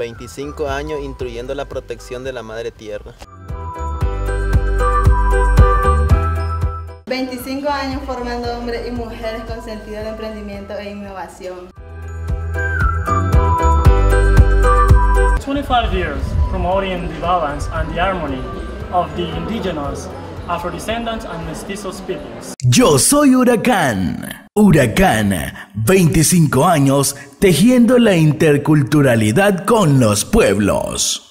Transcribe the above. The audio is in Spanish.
25 años instruyendo la protección de la madre tierra. 25 años formando hombres y mujeres con sentido de emprendimiento e innovación. 25 years promoting the balance and the harmony of the indigenous, Afrodescendants and mestizos peoples. Yo soy Huracán. Huracán, 25 años tejiendo la interculturalidad con los pueblos.